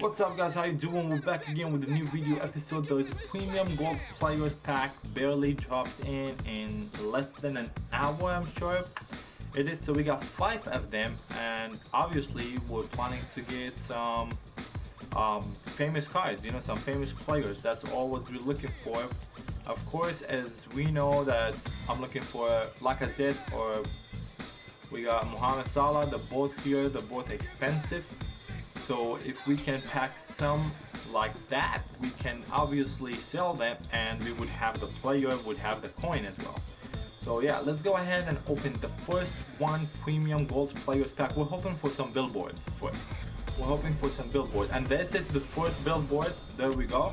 What's up guys, how you doing? We're back again with a new video episode. There is a premium gold players pack barely dropped in in less than an hour I'm sure. It is, so we got five of them and obviously we're planning to get some um, famous cards, you know, some famous players. That's all what we're looking for. Of course, as we know that I'm looking for Lacazette or we got Mohamed Salah, they're both here, they're both expensive. So if we can pack some like that, we can obviously sell them and we would have the player, would have the coin as well. So yeah, let's go ahead and open the first one premium gold players pack. We're hoping for some billboards first. We're hoping for some billboards. And this is the first billboard. There we go.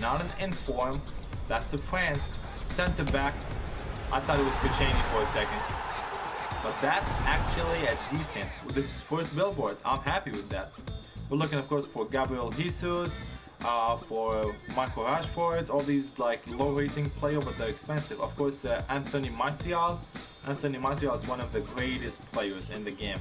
Not an inform. That's the France. Center back. I thought it was Koscielny for a second. But that's actually a decent. This is first billboard. I'm happy with that. We're looking, of course, for Gabriel Jesus, uh, for Michael Rashford, all these like low rating players, but they're expensive. Of course, uh, Anthony Martial. Anthony Martial is one of the greatest players in the game.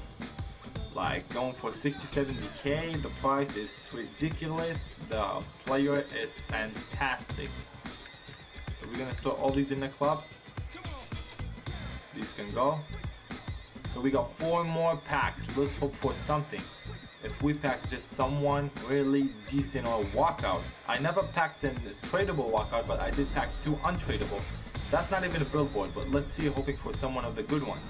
Like going for 60 70k, the price is ridiculous. The player is fantastic. So we're gonna store all these in the club. These can go. So we got four more packs. Let's hope for something if we pack just someone really decent or walkout. I never packed a tradable walkout, but I did pack two untradable. That's not even a billboard, but let's see, hoping for someone of the good ones.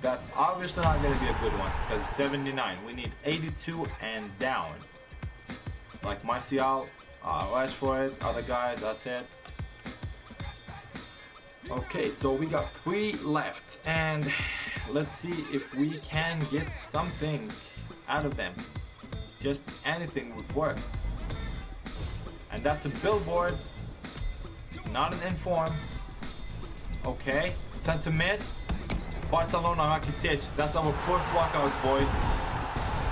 That's obviously not going to be a good one, because 79. We need 82 and down. Like Martial, uh, Rashford, other guys, I said. Okay, so we got three left, and let's see if we can get something out of them. Just anything would work. And that's a billboard, not an inform. Okay, sentiment. Barcelona Rakitic. That's our first walkout, boys.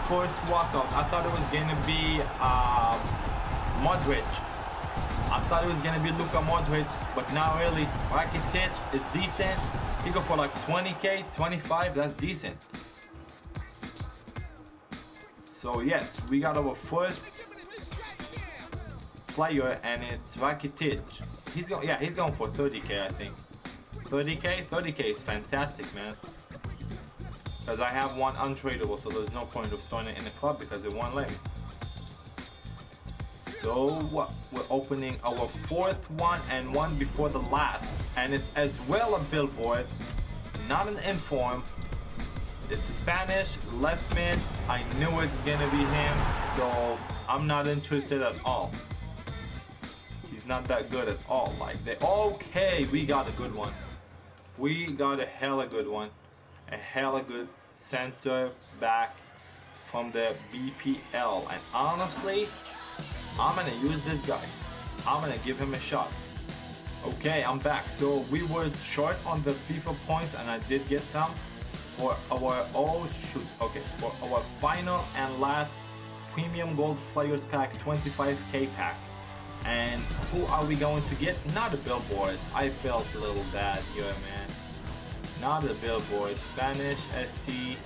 First walkout. I thought it was gonna be uh, Modric. Thought it was gonna be Luka Modric, but not really. Rakitic is decent. He go for like 20k, 25, that's decent. So yes, we got our first player and it's Rakitic. He's going, yeah, he's going for 30k, I think. 30k, 30k is fantastic, man. Because I have one untradeable, so there's no point of storing it in the club because it won't let me. So? We're opening our fourth one and one before the last. And it's as well a billboard, not an inform. This is Spanish, left mid. I knew it's gonna be him, so I'm not interested at all. He's not that good at all. Like they okay, we got a good one. We got a hella good one. A hella good center back from the BPL. And honestly, I'm gonna use this guy. I'm gonna give him a shot. Okay, I'm back. So we were short on the FIFA points and I did get some for our, oh shoot, okay, for our final and last premium gold players pack 25k pack. And who are we going to get? Not a billboard. I felt a little bad here, man. Not a billboard. Spanish ST.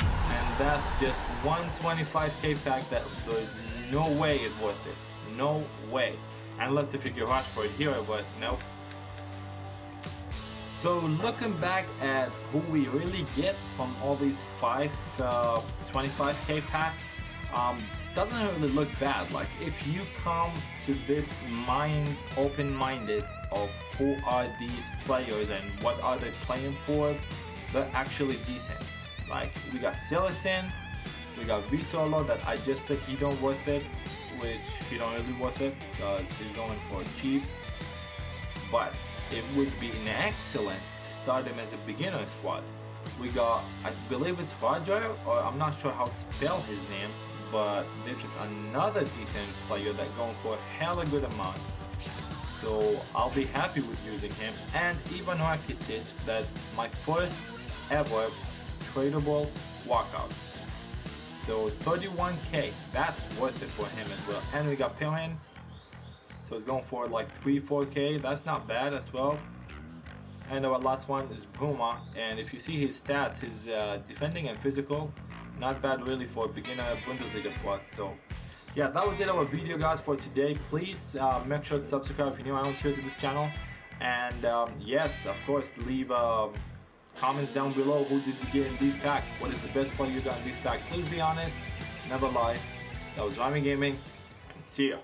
And that's just 125k pack that there's no way it's worth it. No way. Unless if you can watch for it here, but nope. So looking back at who we really get from all these five uh, 25k pack, um, doesn't really look bad. Like if you come to this mind open-minded of who are these players and what are they playing for, they're actually decent. Like we got Cillessen, we got Vitolo that I just said he don't worth it, which he don't really worth it because he's going for cheap. But it would be an excellent to start him as a beginner squad. We got, I believe it's Roger, or I'm not sure how to spell his name, but this is another decent player that going for a hella good amount. So I'll be happy with using him. And Ivan Rakitic, that my first ever tradable walkout. So 31k, that's worth it for him as well. And we got Pilhin. So it's going for like 3, 4k. That's not bad as well. And our last one is Bruma. And if you see his stats, his uh, defending and physical, not bad really for beginner Bundesliga squad. So yeah, that was it our video guys for today. Please uh, make sure to subscribe if you're new here to this channel. And um, yes, of course, leave um, comments down below. Who did you get in this pack? What is the best player you got in this pack? Please be honest. Never lie. That was Rami Gaming. See ya.